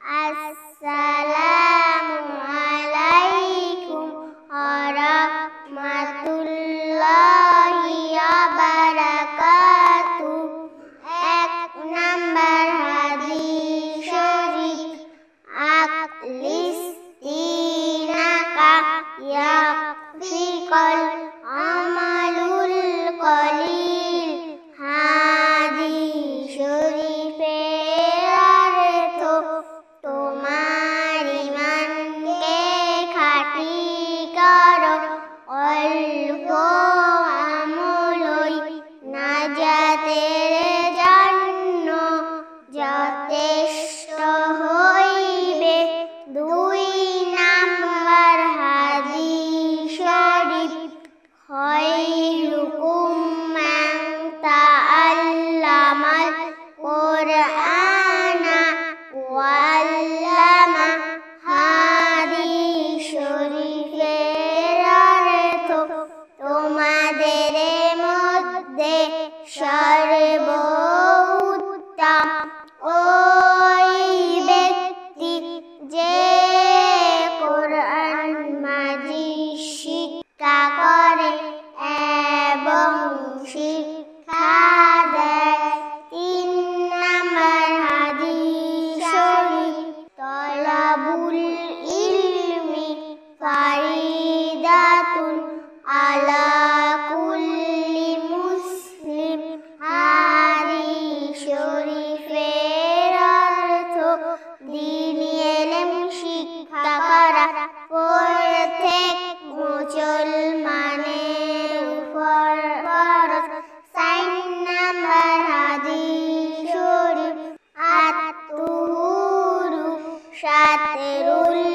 আসসালামু আলাইকুম রাহমাতুল্লাহি ওয়া এক নাম্বার হাদিস শরীফ আকলিস দিনাকা Shatrul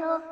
よ。